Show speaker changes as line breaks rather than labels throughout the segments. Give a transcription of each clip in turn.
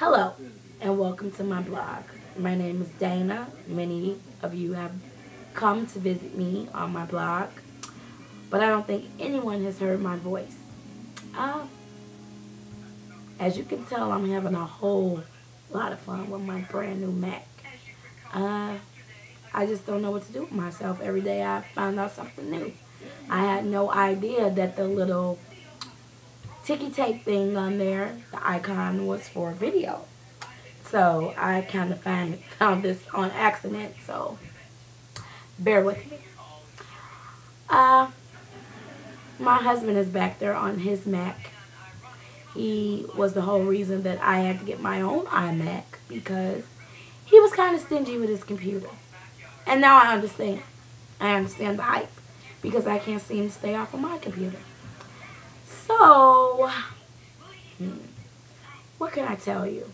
Hello, and welcome to my blog. My name is Dana. Many of you have come to visit me on my blog, but I don't think anyone has heard my voice. Uh, as you can tell, I'm having a whole lot of fun with my brand new Mac. Uh, I just don't know what to do with myself. Every day I find out something new. I had no idea that the little ticky tape thing on there, the icon was for video. So I kind of find, found this on accident, so bear with me. Uh, my husband is back there on his Mac. He was the whole reason that I had to get my own iMac because he was kind of stingy with his computer. And now I understand. I understand the hype because I can't seem to stay off of my computer. So, can I tell you?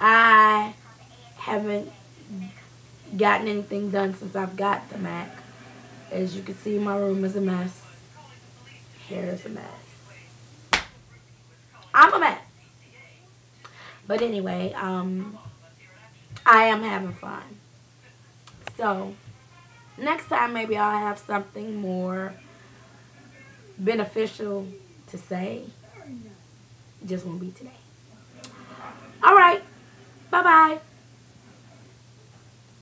I haven't gotten anything done since I've got the Mac. As you can see, my room is a mess. Hair is a mess. I'm a mess. But anyway, um, I am having fun. So, next time maybe I'll have something more beneficial to say. Just won't be today. All right. Bye-bye.